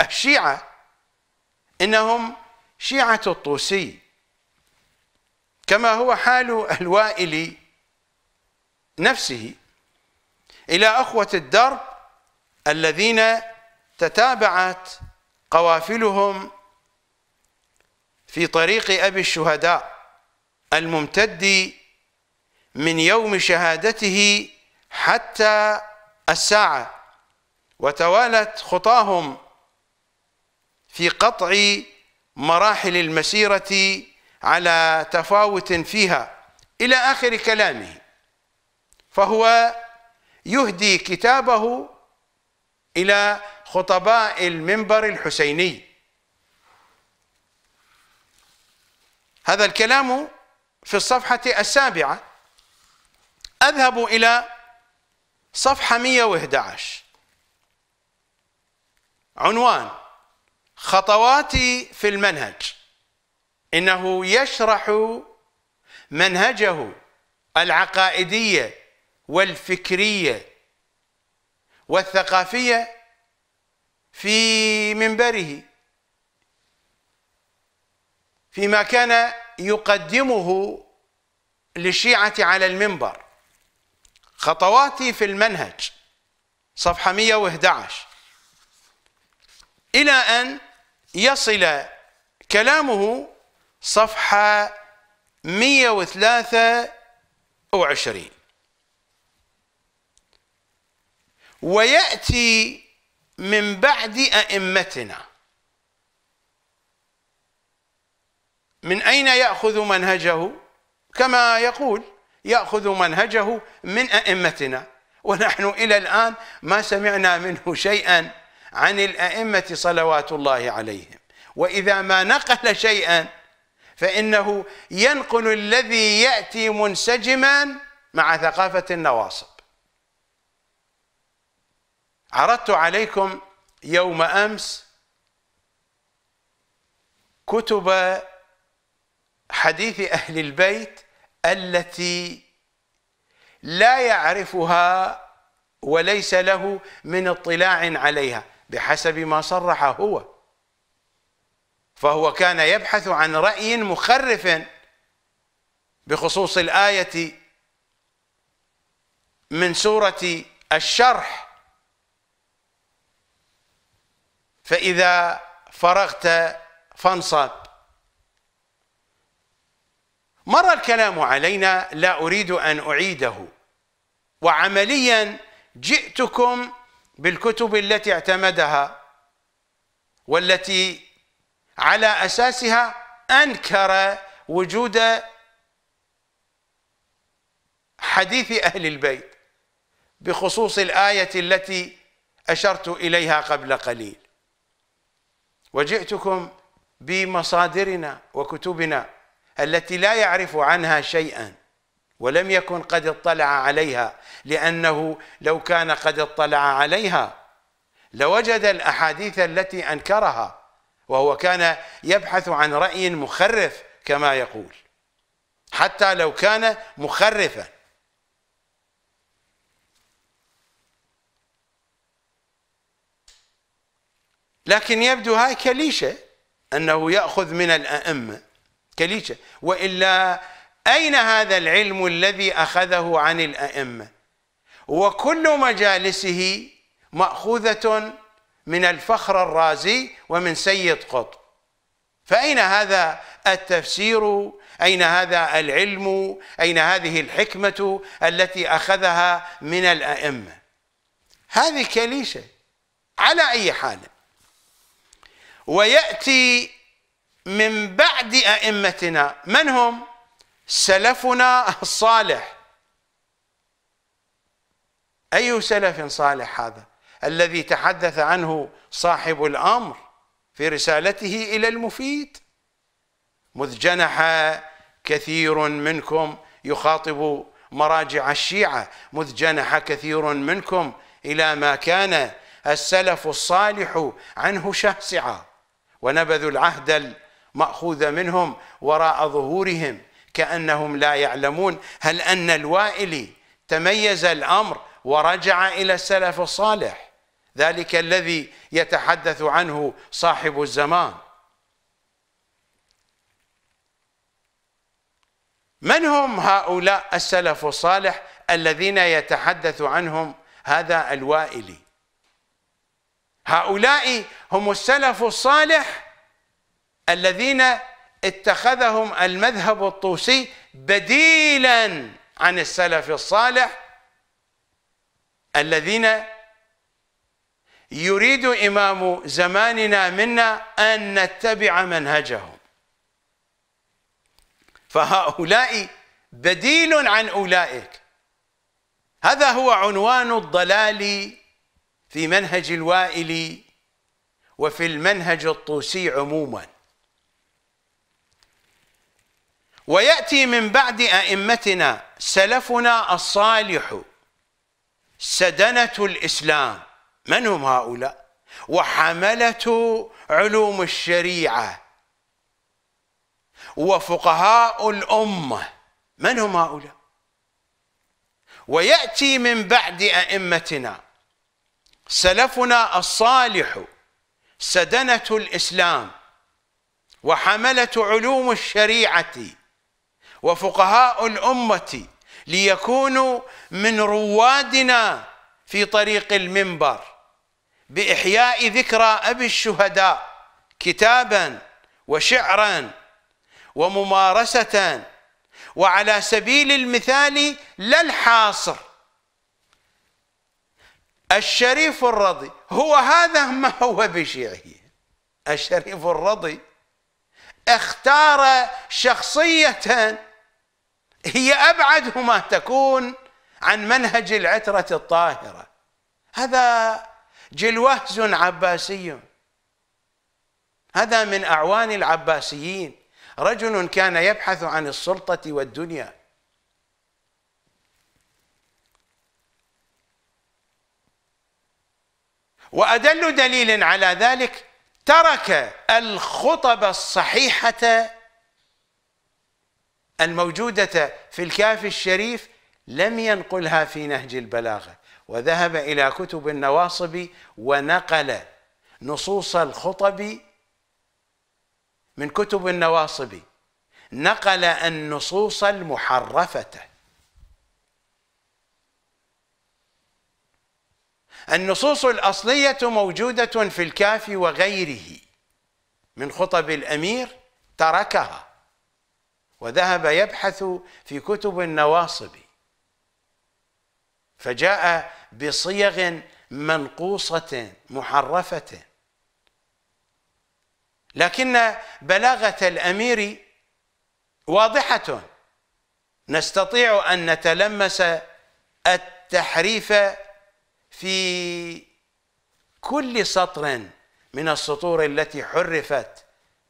الشيعة. إنهم شيعة الطوسي. كما هو حال الوائل نفسه إلى أخوة الدرب الذين تتابعت قوافلهم في طريق أبي الشهداء الممتد من يوم شهادته حتى الساعة وتوالت خطاهم في قطع مراحل المسيرة على تفاوت فيها. إلى آخر كلامه. فهو يهدي كتابه إلى خطباء المنبر الحسيني. هذا الكلام في الصفحة السابعة. أذهب إلى صفحة 111 عنوان خطواتي في المنهج. إنه يشرح منهجه العقائدية والفكرية والثقافية في منبره فيما كان يقدمه للشيعة على المنبر. خطواتي في المنهج صفحة 111 إلى أن يصل كلامه صفحة 123 ويأتي من بعد أئمتنا. من أين يأخذ منهجه؟ كما يقول يأخذ منهجه من أئمتنا. ونحن إلى الآن ما سمعنا منه شيئا عن الأئمة صلوات الله عليهم. وإذا ما نقل شيئا فإنه ينقل الذي يأتي منسجما مع ثقافة النواصب. عرضت عليكم يوم أمس كتب حديث أهل البيت التي لا يعرفها وليس له من اطلاع عليها بحسب ما صرح هو. فهو كان يبحث عن رأي مخرف بخصوص الآية من سورة الشرح. فإذا فرغت فانصب. مر الكلام علينا لا أريد أن أعيده. وعمليا جئتكم بالكتب التي اعتمدها والتي على أساسها أنكر وجود حديث أهل البيت بخصوص الآية التي أشرت إليها قبل قليل. وجئتكم بمصادرنا وكتبنا التي لا يعرف عنها شيئا ولم يكن قد اطلع عليها لأنه لو كان قد اطلع عليها لوجد الأحاديث التي أنكرها وهو كان يبحث عن رأي مخرف كما يقول حتى لو كان مخرفا. لكن يبدو هاي كليشة أنه يأخذ من الأئمة. كليشة. وإلا أين هذا العلم الذي أخذه عن الأئمة؟ وكل مجالسه مأخوذة من الفخر الرازي ومن سيد قطب. فأين هذا التفسير؟ أين هذا العلم؟ أين هذه الحكمة التي أخذها من الأئمة؟ هذه كليشة. على أي حال ويأتي من بعد أئمتنا. من هم؟ سلفنا الصالح. أي سلف صالح هذا؟ الذي تحدث عنه صاحب الأمر في رسالته إلى المفيد. مذ جنح كثير منكم يخاطب مراجع الشيعة. مذ جنح كثير منكم إلى ما كان السلف الصالح عنه شاسعا ونبذوا العهد المأخوذ منهم وراء ظهورهم كأنهم لا يعلمون. هل أن الوائل تميز الأمر ورجع إلى السلف الصالح؟ ذلك الذي يتحدث عنه صاحب الزمان. من هم هؤلاء السلف الصالح الذين يتحدث عنهم هذا الوائلي هؤلاء هم السلف الصالح الذين اتخذهم المذهب الطوسي بديلا عن السلف الصالح الذين يريد إمام زماننا منا أن نتبع منهجهم. فهؤلاء بديل عن أولئك. هذا هو عنوان الضلال في منهج الوائل وفي المنهج الطوسي عموما. ويأتي من بعد أئمتنا سلفنا الصالح سدنة الإسلام. من هم هؤلاء؟ وحملة علوم الشريعة. وفقهاء الأمة. من هم هؤلاء؟ ويأتي من بعد أئمتنا سلفنا الصالح سدنة الإسلام وحملة علوم الشريعة وفقهاء الأمة ليكونوا من روادنا في طريق المنبر بإحياء ذكرى أبي الشهداء كتابا وشعرا وممارسة وعلى سبيل المثال لا الحاصر الشريف الرضي هو هذا ما هو بشيعه. الشريف الرضي اختار شخصية هي أبعد ما تكون عن منهج العترة الطاهرة. هذا جلوهز عباسي. هذا من أعوان العباسيين. رجل كان يبحث عن السلطة والدنيا. وأدل دليل على ذلك ترك الخطب الصحيحة الموجودة في الكافي الشريف لم ينقلها في نهج البلاغة وذهب إلى كتب النواصب ونقل نصوص الخطب من كتب النواصب نقل النصوص المحرفة. النصوص الأصلية موجودة في الكافي وغيره من خطب الأمير تركها وذهب يبحث في كتب النواصب فجاء بصيغ منقوصة محرفة. لكن بلاغة الأمير واضحة. نستطيع أن نتلمس التحريف في كل سطر من السطور التي حرفت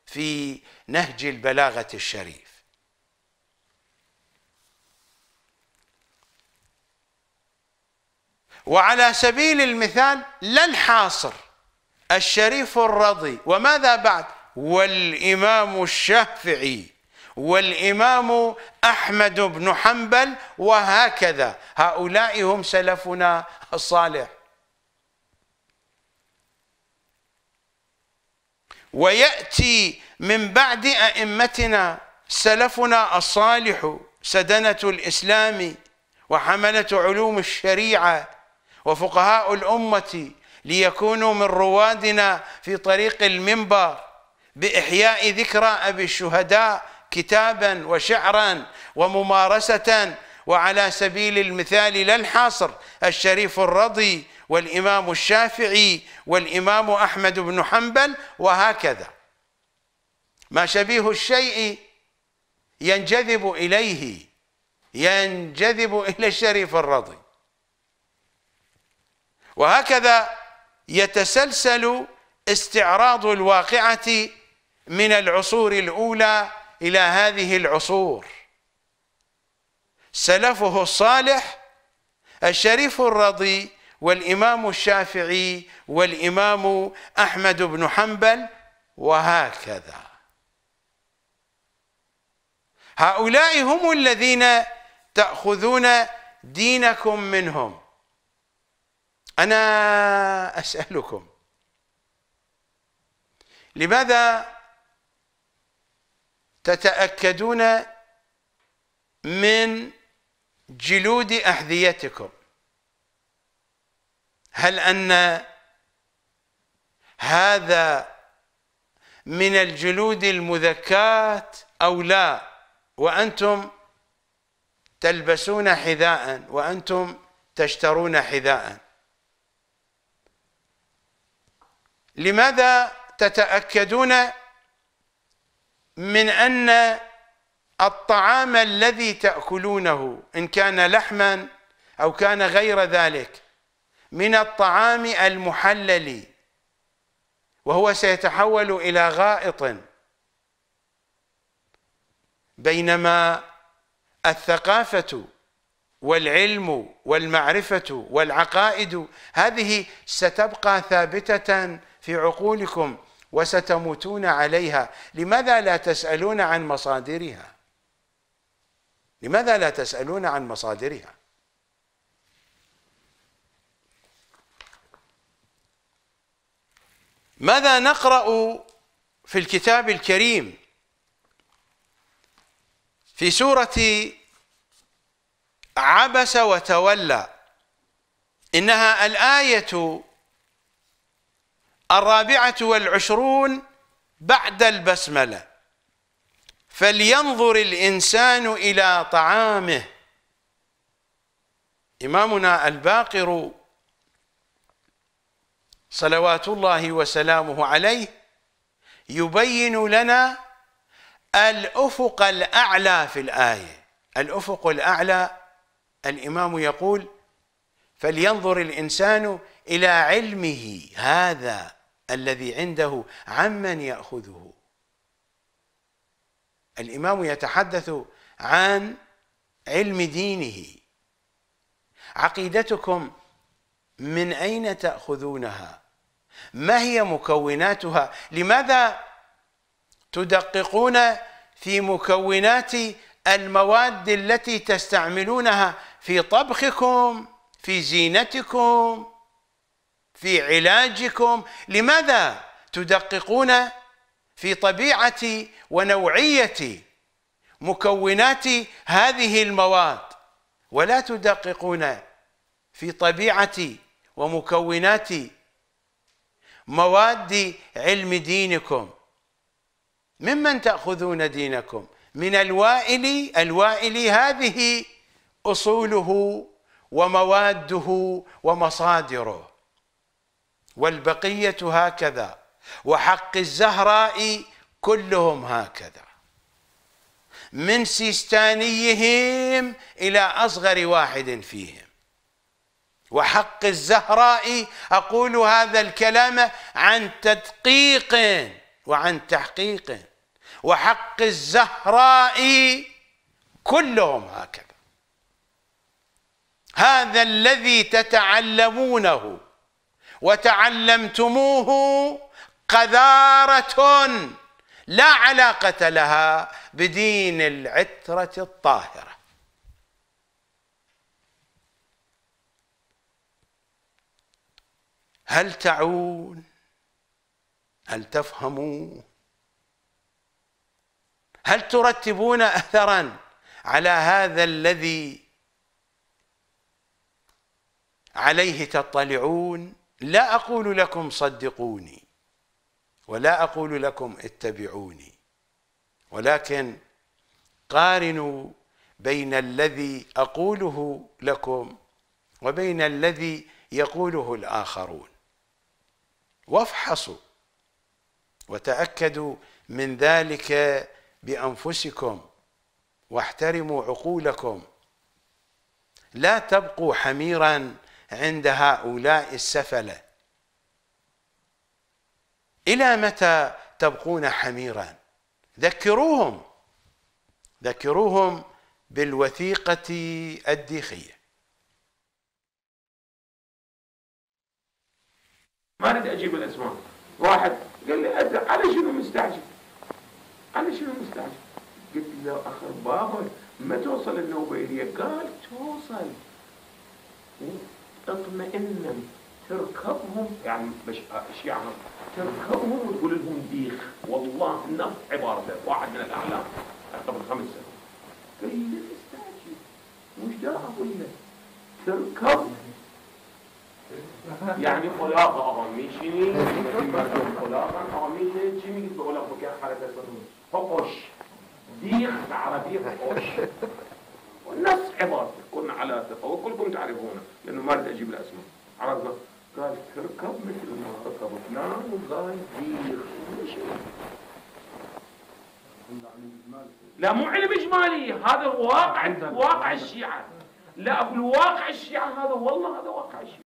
في نهج البلاغة الشريف. وعلى سبيل المثال لا الحاصر الشريف الرضي وماذا بعد؟ والإمام الشافعي والإمام أحمد بن حنبل وهكذا. هؤلاء هم سلفنا الصالح. ويأتي من بعد أئمتنا سلفنا الصالح سدنة الإسلام وحملة علوم الشريعة وفقهاء الأمة ليكونوا من روادنا في طريق المنبر بإحياء ذكرى أبي الشهداء كتابا وشعرا وممارسة وعلى سبيل المثال لا الحاصر الشريف الرضي والإمام الشافعي والإمام أحمد بن حنبل وهكذا. ما شبيه الشيء ينجذب إليه ينجذب إلى الشريف الرضي. وهكذا يتسلسل استعراض الواقعة من العصور الأولى إلى هذه العصور. سلفه الصالح الشريف الرضي والإمام الشافعي والإمام أحمد بن حنبل وهكذا. هؤلاء هم الذين تأخذون دينكم منهم. أنا أسألكم لماذا تتأكدون من جلود أحذيتكم. هل أن هذا من الجلود المذكات أو لا؟ وأنتم تلبسون حذاء وأنتم تشترون حذاء. لماذا تتأكدون من أن الطعام الذي تأكلونه إن كان لحما أو كان غير ذلك من الطعام المحلل وهو سيتحول إلى غائط بينما الثقافة والعلم والمعرفة والعقائد هذه ستبقى ثابتة في عقولكم. وستموتون عليها. لماذا لا تسألون عن مصادرها؟ لماذا لا تسألون عن مصادرها؟ ماذا نقرأ في الكتاب الكريم؟ في سورة عبس وتولى إنها الآية الرابعة والعشرون بعد البسملة. فلينظر الإنسان إلى طعامه. إمامنا الباقر صلوات الله وسلامه عليه يبين لنا الأفق الأعلى في الآية. الأفق الأعلى الإمام يقول فلينظر الإنسان إلى علمه. هذا الذي عنده عمن يأخذه. الإمام يتحدث عن علم دينه. عقيدتكم من أين تأخذونها؟ ما هي مكوناتها؟ لماذا تدققون في مكونات المواد التي تستعملونها في طبخكم في زينتكم؟ في علاجكم. لماذا تدققون في طبيعة ونوعية مكونات هذه المواد؟ ولا تدققون في طبيعة ومكونات مواد علم دينكم. ممن تأخذون دينكم؟ من الوائل الوائل هذه أصوله ومواده ومصادره. والبقية هكذا وحق الزهراء كلهم هكذا. من سيستانيهم إلى أصغر واحد فيهم. وحق الزهراء أقول هذا الكلام عن تدقيق وعن تحقيق. وحق الزهراء كلهم هكذا. هذا الذي تتعلمونه. وتعلمتموه قذارة لا علاقة لها بدين العترة الطاهرة. هل تعون؟ هل تفهمون؟ هل ترتبون اثرا على هذا الذي عليه تطلعون؟ لا أقول لكم صدقوني ولا أقول لكم اتبعوني ولكن قارنوا بين الذي أقوله لكم وبين الذي يقوله الآخرون. وافحصوا وتأكدوا من ذلك بأنفسكم واحترموا عقولكم. لا تبقوا حميرا عند هؤلاء السفلة. إلى متى تبقون حميرا ذكروهم. ذكروهم بالوثيقة الديخية. ما أريد أجيب الأسماء. واحد قال لي أنت على شنو مستعجل؟ على شنو مستعجل؟ قلت له اخر بابا ما توصل النوبيليه قال توصل. اطمئنا تركبهم يعني مش اشياء تركبهم وتقول لهم ديخ والله نص عبارته واحد من الاعلام قبل خمس سنوات قال لي لا تستعجل وش دا أقول لك تركب يعني خلاقة آمیشی مردم خلاقا آمیشه چی میگید به خلاق بکن حرکت بدون فقش ديخ عربية فقش والنص عبارة كنا على ثقة وكلكم تعرفونه لأنه ما أجيب الأسماء. عرضنا قال تركب مثل ما ركب فلان وقال مش لا مو علم إجمالي. هذا واقع واقع الشيعة. لا أقول واقع الشيعة هذا والله هذا واقع الشيعة.